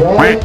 Quack.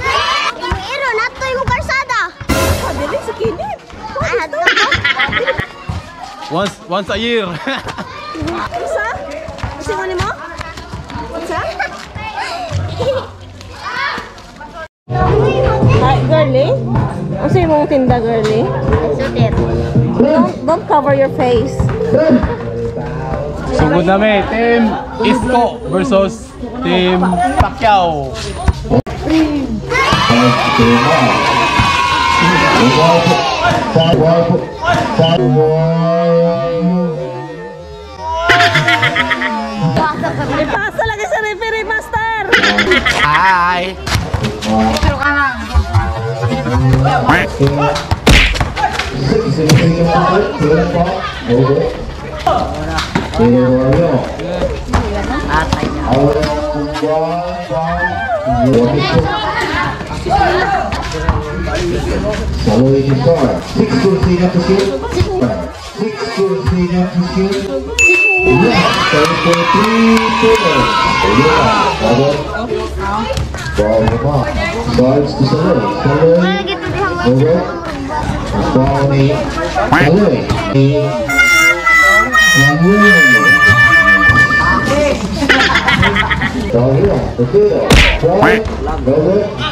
Tak. Iro, nato yung karsada. Dili sa hadto ko. Once once a year. Isa? Kasi mo mo? Isa? Hi, girly? Ano sa'yo mong tinda, girly? Sutit. Don't, don't cover your face. Sugod namin. Team Isko versus Team Pacquiao. Ipasa lagi sa referee Lalu ini soal Six kursinya kecil Six kursinya kecil Ya, sampai triple Ya, ada Bawa Bawa ke sana Sana Oke Bawa ni Sana Ni Lalu Bawa Oke Bawa Bawa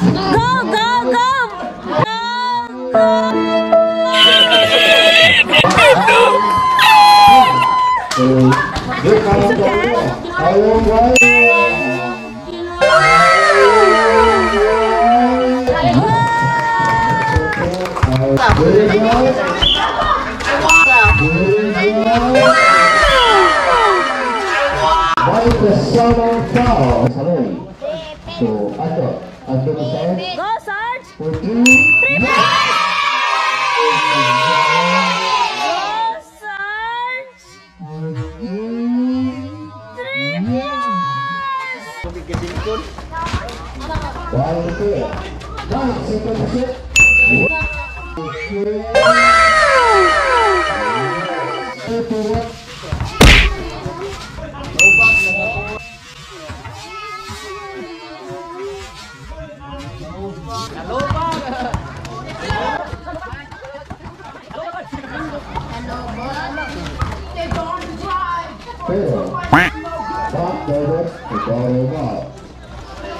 Why is the summer foul? 또 아까 That's for the Sarge. Go, Sarge! For three. Three points! Go, Sarge! Three.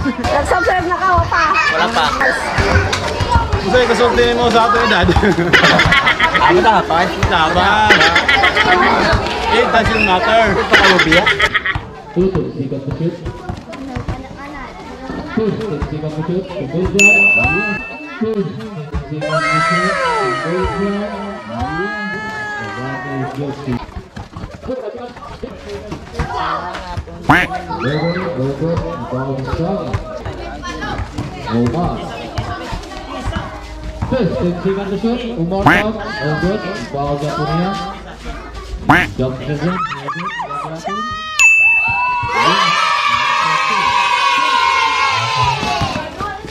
Nag-subscribe na ka pa. Wala pa. Gusto yung kasulti mo sa ato edad. Ano dapat? Dapat. It doesn't matter. Ito kayo biya? Two to second to shoot. Two to second to shoot. To good job. Two to second to shoot. To good job. That is good. Defensiva do chute, o Mortal, o Goto, igual ao japonês. Jogo de resenha,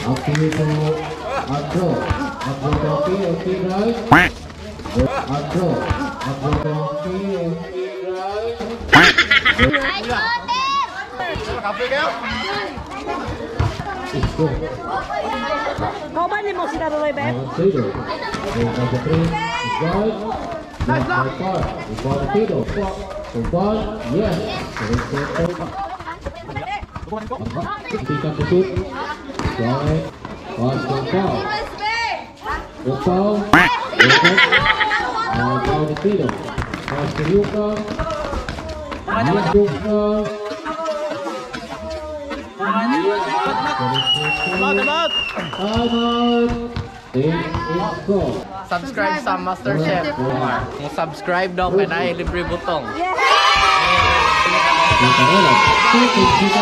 Aqui do Agro, Agro do Aqui, Aqui Drive. Agro, Agro do Aqui, Aqui Drive cà phê kéo có bên này một xin rồi bé Nice Paulo Tiro, Paulo Tiro, Paulo Tiro, three. Take it go. Subscribe sa Masterchef. Kung subscribe daw, na libre butong. Kita bola. Shoot. Kita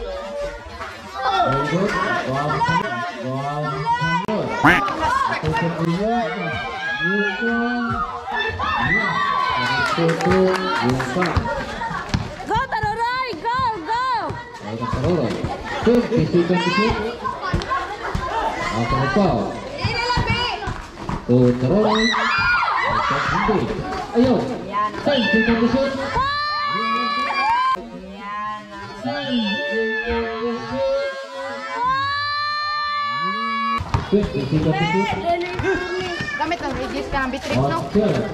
Go, Taroy! Go, go! Ayo Taroro. Shoot. Bisikan ke shoot. Akan foul. Tuh Taroro. Atas hindi. Ayo. Ten seconds to shoot. Gamit ang regis ka ang bitrip, no?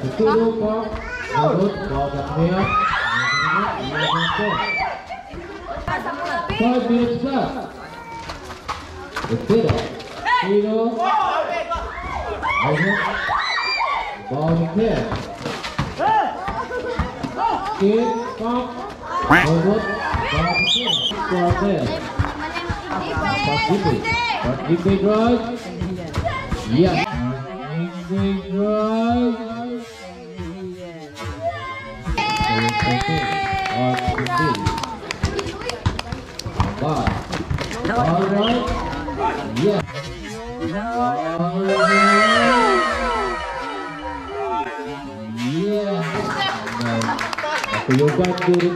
Tutulong po. Nagod po agad niya. Five minutes left. Itira. Tino. Isaac. Ball to clear. Kid. Pop. Nagod. Ball to clear. Ball to clear. Pag-ibig. Pag-ibig, Raj. Yeah. Keyogan kulit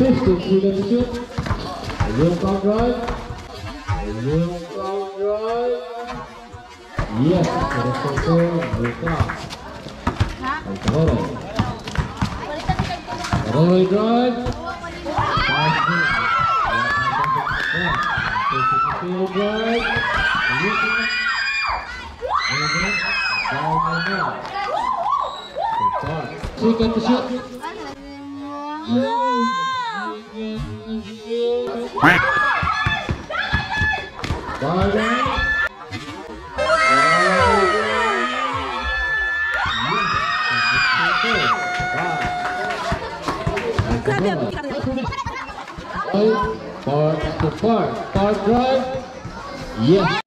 Distance relationship. A little drive. A little drive. Yes, that's the third. Real thumb. Alcohol. Alcohol drive. Field drive. Chicken to. Park to park. Park drive. Yes.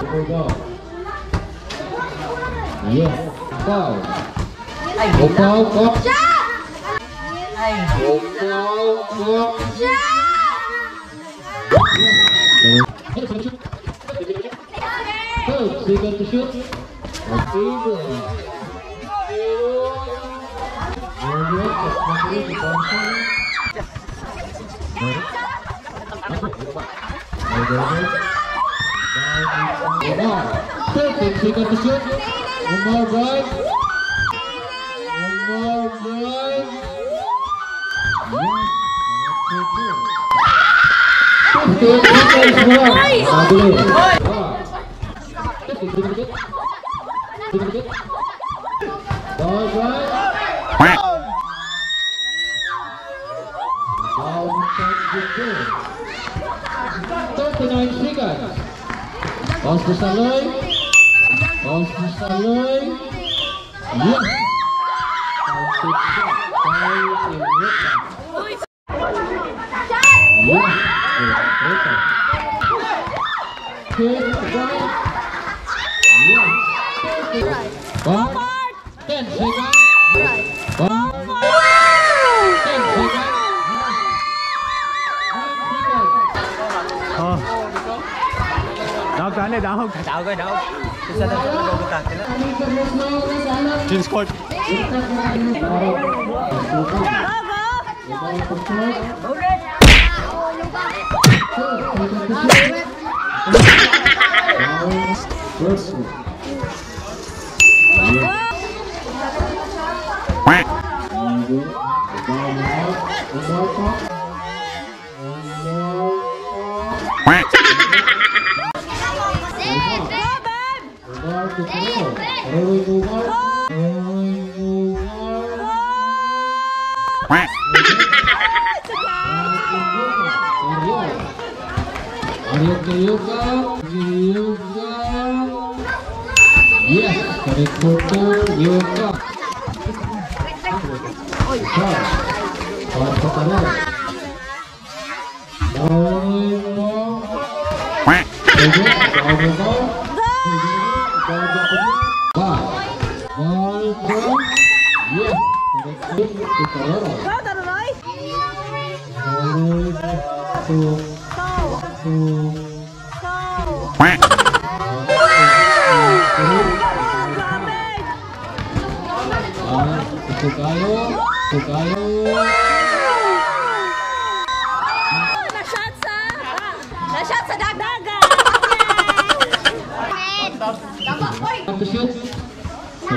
Here we go. Yes. Foul. Go foul, go. Go foul, go. Third, second to shoot. Okay. Thirteen second to shoot. One more drive. One Betul, betul semua. Satu. Ball right. Down Thirty-nine seconds. Bounce to Saloy. Bounce to Saloy. Yes. Bounce to Saloy. Jeans court. Ariel Yoga, Yoga. Yes, correct photo, Yoga. Ball mo. Yes, correct photo, sa kanan. Go, Taroy! Ah, ito tayo. Ito tayo. Na-shot sa... Na-shot sa dagdaga! Have to shoot. So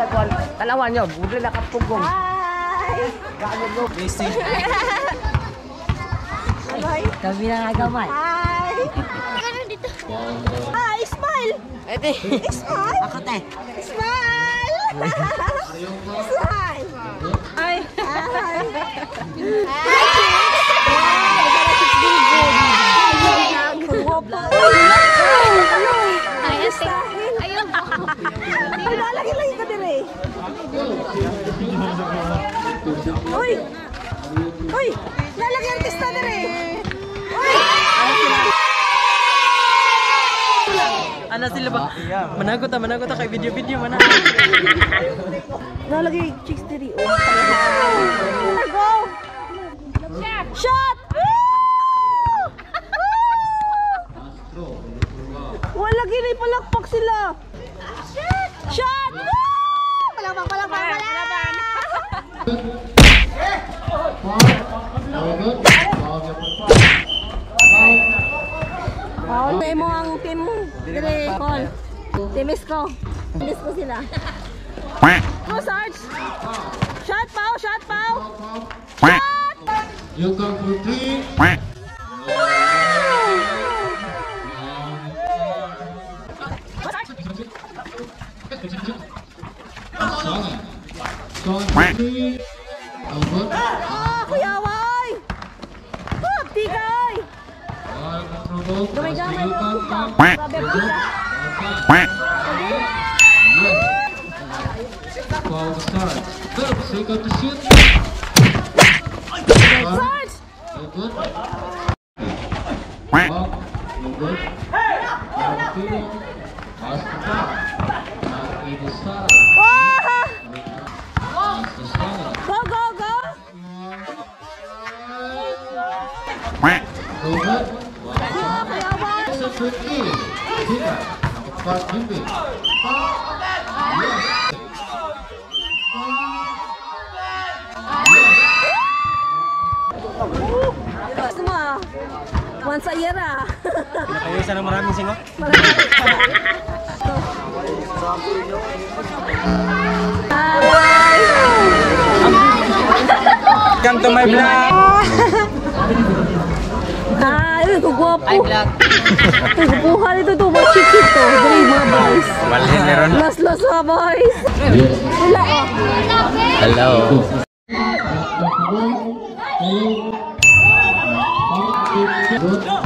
sa kwan. Tanawan nyo, budi na kapugong. Hi! Kaagog. Busy. Hi! Kami na nga gamay. Hi! Ganun dito. Hi! Smile! Ete. Smile! Ako te. Smile! Smile! Hi! Hi! Hi! Ay, ang Uy! Uy! Lalagyan testa na rin! Uy! Ano sila ba? Managot ta, managot ta kay video-video mana. Ah. Lalagay chicks diri. Oh, wow! Go! Shot! Wala gini palakpak sila. Shot! Shot! Ball number five. Paul, mo ang team dire call. Timis ko. Timis ko sila. Go, Sarge! Shot, Pao! Shot, Pao! You come for three. Three. Oh, good. Ah, Kuya Away! Ah, tigay! Control. Gamay-gamay You mo ang. Ball start. Good. Second. Jimmy. Yes. Semua. Once a year ah. Kayo sana maraming singo. Come to my vlog. Ay, vlog. Ay, gupuhan ito to. Mga chikit to. Dari mga boys. Malin meron. Los-los mga boys. Wala oh. Hello. Good.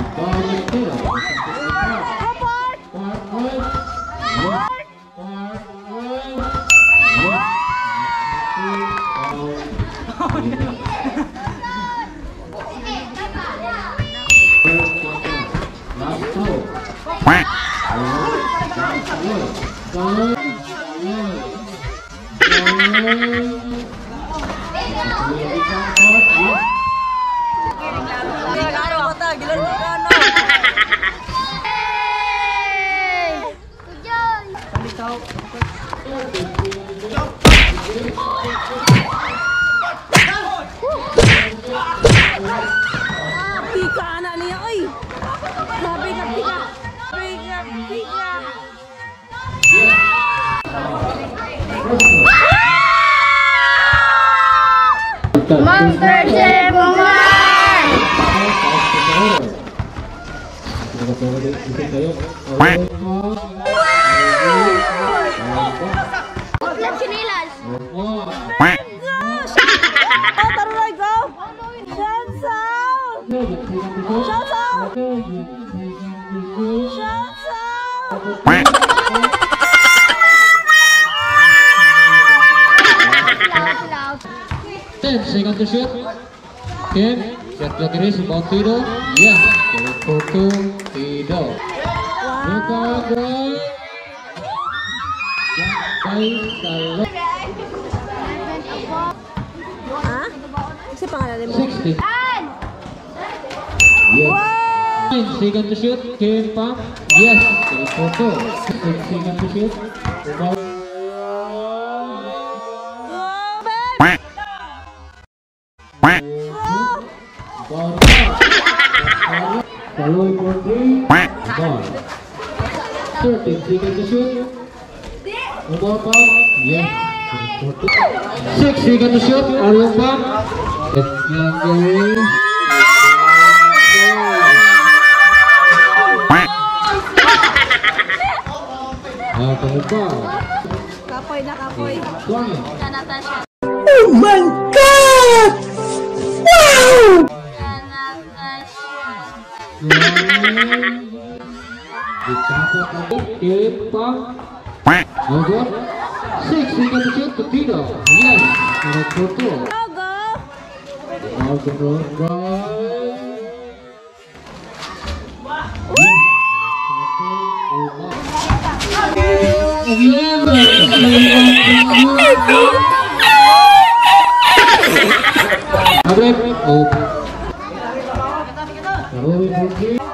Go! Monster Jepang. 10 second to shoot. Kim, shot ke kiri, support Tido. Yes, dari Kutu Tido. Buka gol. Baik kalau. Ah, si pangalalim mo? 60. Yes. Wow! Second to shoot, Kim Pam. Yes, dari Kutu. Second to shoot. sedikit tusuk untuk apa ya six sedikit tusuk untuk apa yang Oh my god! Timpang Ogor Six hingga shoot to Tino Yes Ada foto Ogor Ogor Ogor Ogor Ogor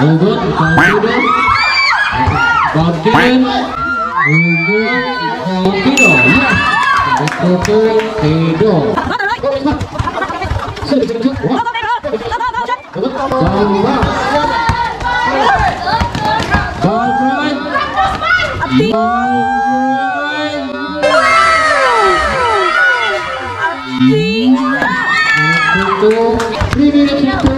Robert còn chưa đến còn chưa đến Robert còn chưa đổ nhá cô cô thì còn ba còn hai còn hai Thank.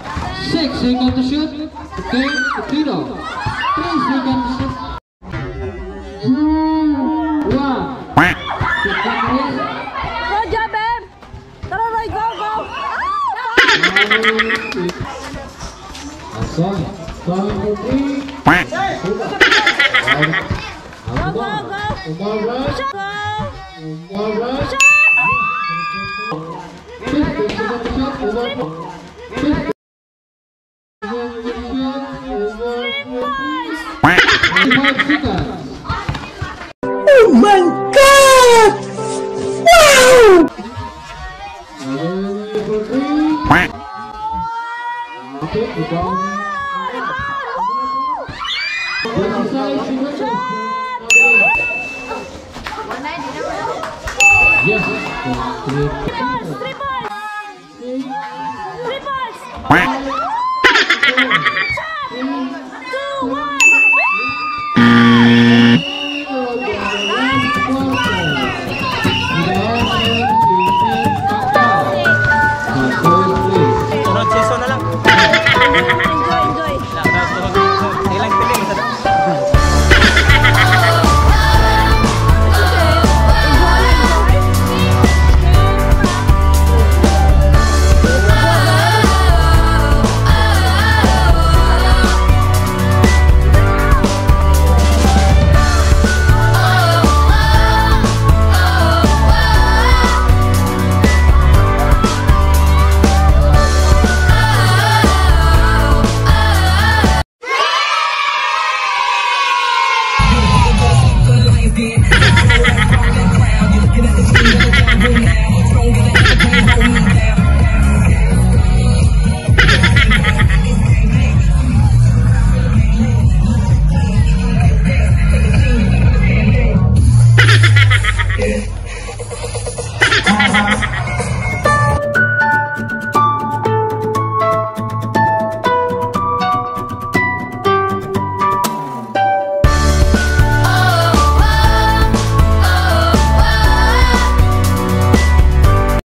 Six seconds to shoot. Okay, Tino. Three seconds to shoot. Two, one. Go, Jabber! Tara, Roy, go, go! Asal, song putri. Go, go, go! Go! Umar right. Fifty seconds Oh my god! Wow! Okay, rebound. Exercise, Yes. Three. Three balls! Three balls!